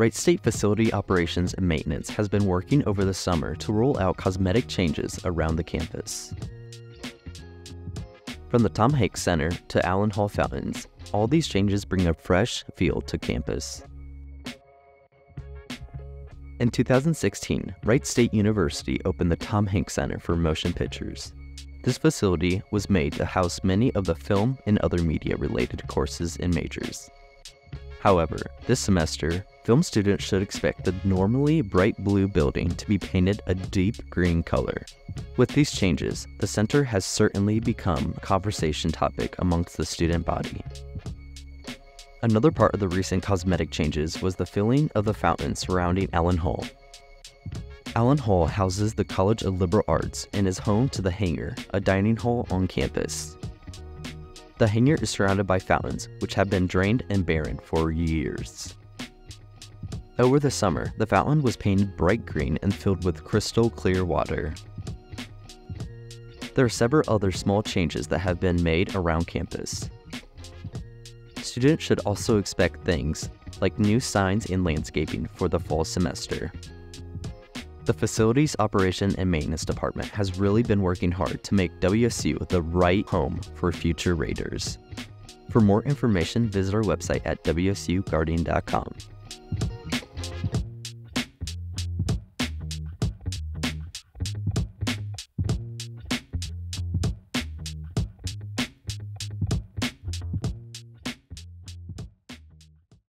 Wright State Facility Operations and Maintenance has been working over the summer to roll out cosmetic changes around the campus. From the Tom Hanks Center to Allyn Hall fountains, all these changes bring a fresh feel to campus. In 2016, Wright State University opened the Tom Hanks Center for Motion Pictures. This facility was made to house many of the film and other media related courses and majors. However, this semester, film students should expect the normally bright blue building to be painted a deep green color. With these changes, the center has certainly become a conversation topic amongst the student body. Another part of the recent cosmetic changes was the filling of the fountain surrounding Allyn Hall. Allyn Hall houses the College of Liberal Arts and is home to the Hangar, a dining hall on campus. The hangar is surrounded by fountains, which have been drained and barren for years. Over the summer, the fountain was painted bright green and filled with crystal clear water. There are several other small changes that have been made around campus. Students should also expect things like new signs and landscaping for the fall semester. The Facilities Operation and Maintenance Department has really been working hard to make WSU the right home for future Raiders. For more information, visit our website at wsuguardian.com.